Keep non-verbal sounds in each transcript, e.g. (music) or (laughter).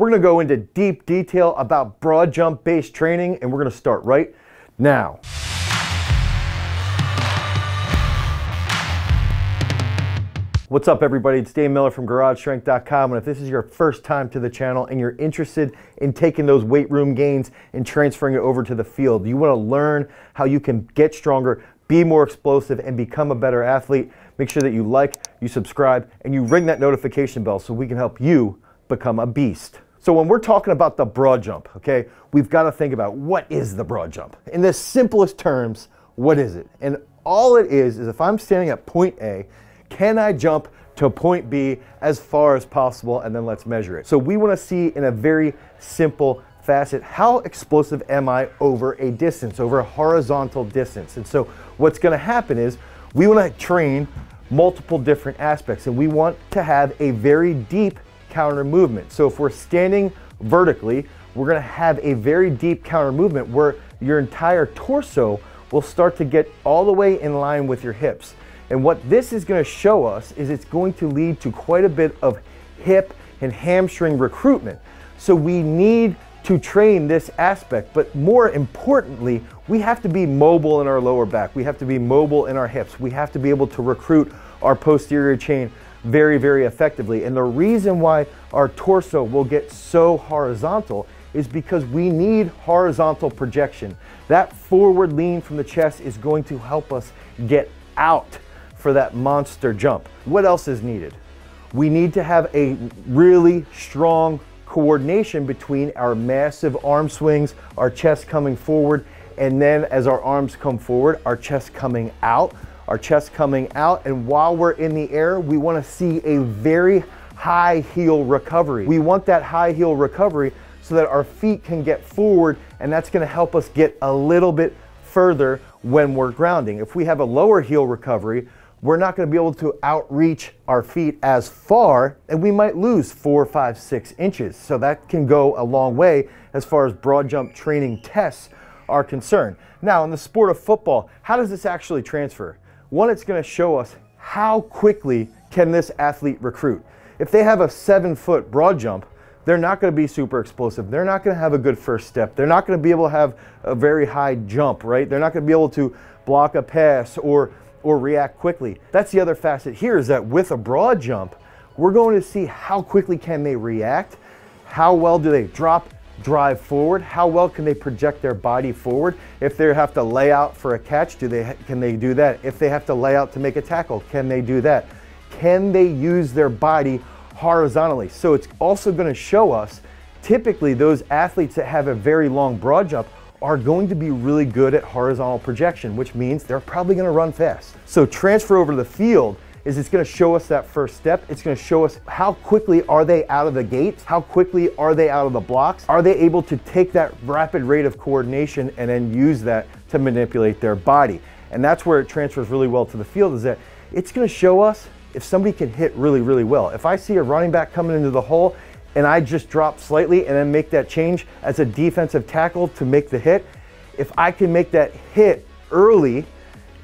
We're gonna go into deep detail about broad jump based training and we're gonna start right now. What's up everybody, it's Dane Miller from GarageStrength.com and if this is your first time to the channel and you're interested in taking those weight room gains and transferring it over to the field, you wanna learn how you can get stronger, be more explosive and become a better athlete, make sure that you like, you subscribe, and you ring that notification bell so we can help you become a beast. So when we're talking about the broad jump, okay, we've gotta think about what is the broad jump? In the simplest terms, what is it? And all it is, is if I'm standing at point A can I jump to point B as far as possible and then let's measure it. So we wanna see in a very simple facet, how explosive am I over a distance, over a horizontal distance? And so what's gonna happen is we wanna train multiple different aspects and we want to have a very deep counter movement. So if we're standing vertically, we're gonna have a very deep counter movement where your entire torso will start to get all the way in line with your hips. And what this is gonna show us is it's going to lead to quite a bit of hip and hamstring recruitment. So we need to train this aspect, but more importantly, we have to be mobile in our lower back. We have to be mobile in our hips. We have to be able to recruit our posterior chain very, very effectively. And the reason why our torso will get so horizontal is because we need horizontal projection. That forward lean from the chest is going to help us get out for that monster jump. What else is needed? We need to have a really strong coordination between our massive arm swings, our chest coming forward, and then as our arms come forward, our chest coming out, our chest coming out, and while we're in the air, we wanna see a very high heel recovery. We want that high heel recovery so that our feet can get forward, and that's gonna help us get a little bit further when we're grounding. If we have a lower heel recovery, we're not going to be able to outreach our feet as far and we might lose four, five, six inches. So that can go a long way as far as broad jump training tests are concerned. Now, in the sport of football, how does this actually transfer? One, it's going to show us how quickly can this athlete recruit. If they have a seven foot broad jump, they're not going to be super explosive. They're not going to have a good first step. They're not going to be able to have a very high jump, right? They're not going to be able to block a pass or or react quickly. That's the other facet here is that with a broad jump, we're going to see how quickly can they react, how well do they drop, drive forward, how well can they project their body forward. If they have to lay out for a catch, do they can they do that? If they have to lay out to make a tackle, can they do that? Can they use their body horizontally? So it's also going to show us typically those athletes that have a very long broad jump are going to be really good at horizontal projection, which means they're probably gonna run fast. So transfer over to the field is it's gonna show us that first step. It's gonna show us how quickly are they out of the gates? How quickly are they out of the blocks? Are they able to take that rapid rate of coordination and then use that to manipulate their body? And that's where it transfers really well to the field is that it's gonna show us if somebody can hit really, really well. If I see a running back coming into the hole and I just drop slightly and then make that change as a defensive tackle to make the hit, if I can make that hit early,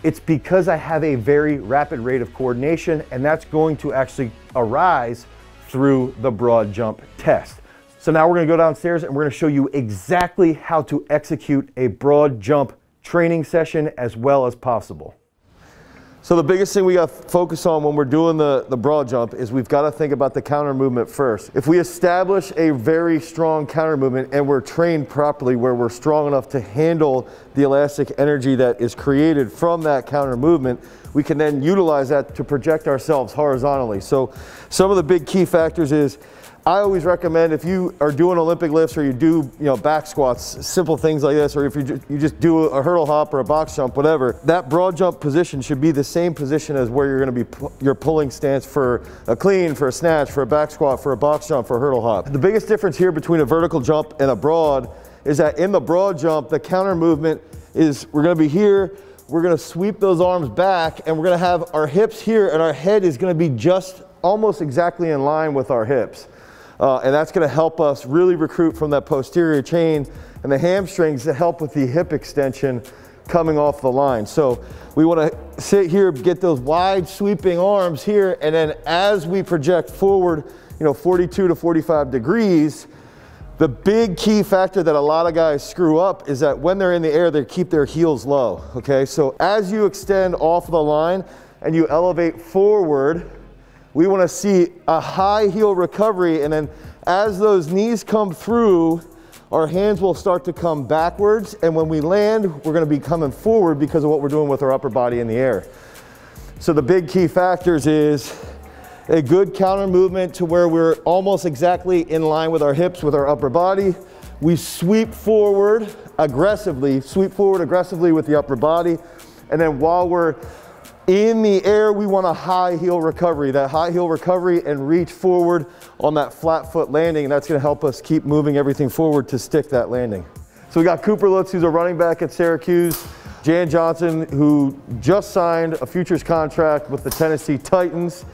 it's because I have a very rapid rate of coordination and that's going to actually arise through the broad jump test. So now we're gonna go downstairs and we're gonna show you exactly how to execute a broad jump training session as well as possible. So the biggest thing we got to focus on when we're doing the, the broad jump is we've got to think about the counter movement first. If we establish a very strong counter movement and we're trained properly where we're strong enough to handle the elastic energy that is created from that counter movement, we can then utilize that to project ourselves horizontally. So some of the big key factors is I always recommend if you are doing Olympic lifts or you do you know back squats, simple things like this, or if you, ju you just do a hurdle hop or a box jump, whatever, that broad jump position should be the same position as where you're going to be pu your pulling stance for a clean, for a snatch, for a back squat, for a box jump, for a hurdle hop. The biggest difference here between a vertical jump and a broad is that in the broad jump, the counter movement is we're going to be here, we're going to sweep those arms back, and we're going to have our hips here, and our head is going to be just almost exactly in line with our hips. Uh, and that's gonna help us really recruit from that posterior chain and the hamstrings to help with the hip extension coming off the line. So we wanna sit here, get those wide sweeping arms here, and then as we project forward, you know, 42 to 45 degrees, The big key factor that a lot of guys screw up is that when they're in the air, they keep their heels low, okay? So as you extend off the line and you elevate forward, we wanna see a high heel recovery and then as those knees come through, our hands will start to come backwards and when we land, we're gonna be coming forward because of what we're doing with our upper body in the air. So the big key factors is a good counter movement to where we're almost exactly in line with our hips, with our upper body. We sweep forward aggressively, sweep forward aggressively with the upper body. And then while we're in the air, we want a high heel recovery, that high heel recovery and reach forward on that flat foot landing. And that's gonna help us keep moving everything forward to stick that landing. So we got Cooper Lutz, who's a running back at Syracuse. Jan Johnson, who just signed a futures contract with the Tennessee Titans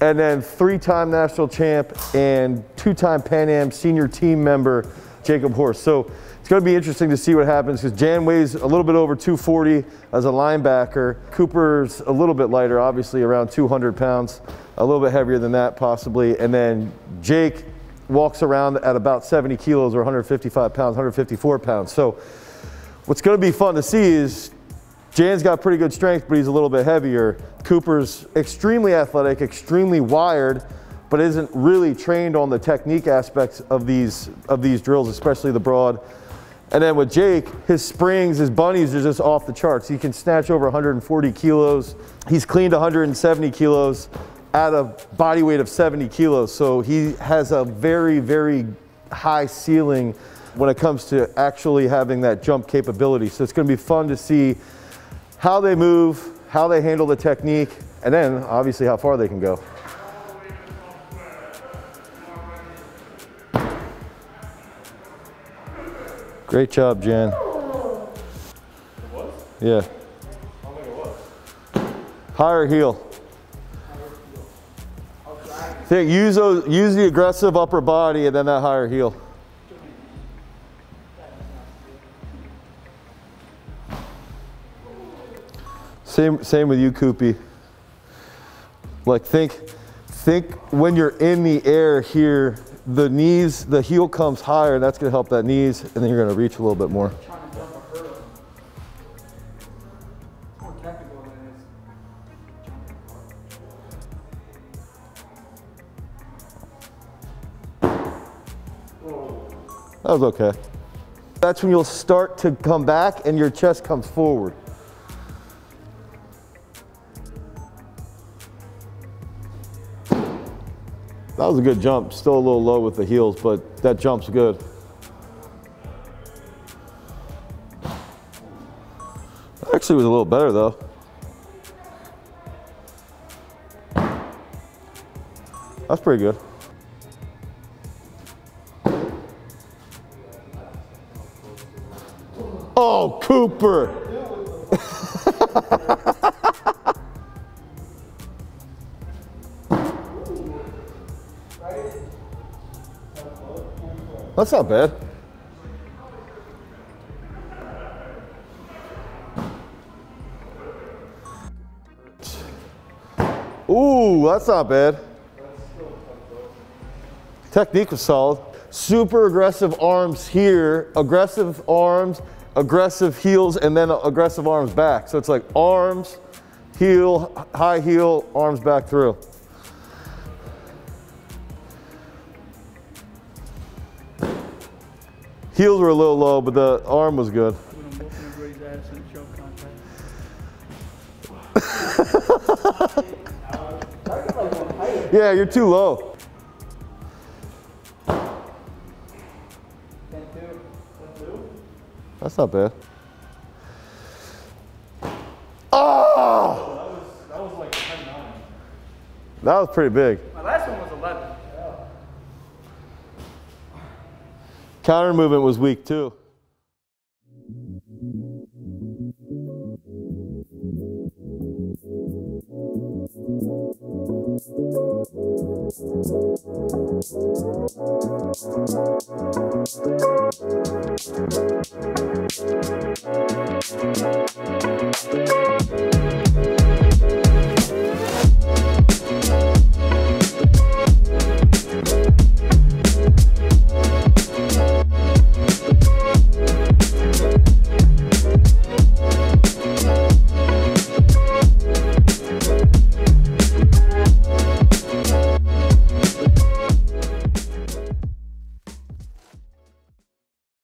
and then three-time national champ and two-time Pan Am senior team member, Jacob Horst. So going to be interesting to see what happens because Jan weighs a little bit over 240 as a linebacker. Cooper's a little bit lighter, obviously around 200 pounds, a little bit heavier than that possibly. And then Jake walks around at about 70 kilos or 155 pounds, 154 pounds. So what's going to be fun to see is Jan's got pretty good strength, but he's a little bit heavier. Cooper's extremely athletic, extremely wired, but isn't really trained on the technique aspects of these, of these drills, especially the broad. And then with Jake, his springs, his bunnies are just off the charts. He can snatch over 140 kilos. He's cleaned 170 kilos at a body weight of 70 kilos. So he has a very, very high ceiling when it comes to actually having that jump capability. So it's gonna be fun to see how they move, how they handle the technique, and then obviously how far they can go. Great job, Jan. Yeah. Higher heel. Think, use, those, use the aggressive upper body and then that higher heel. Same, same with you, Koopy. Like think, think when you're in the air here, the knees, the heel comes higher, and that's gonna help that knees, and then you're gonna reach a little bit more. That was okay. That's when you'll start to come back and your chest comes forward. That was a good jump. Still a little low with the heels, but that jump's good. Actually was a little better though. That's pretty good. Oh, Cooper. (laughs) That's not bad. Ooh, that's not bad. Technique was solid. Super aggressive arms here, aggressive arms, aggressive heels, and then aggressive arms back. So it's like arms, heel, high heel, arms back through. Heels were a little low, but the arm was good. (laughs) yeah, you're too low. That's not bad. Oh! That was, that was like 10 That was pretty big. Counter movement was weak too.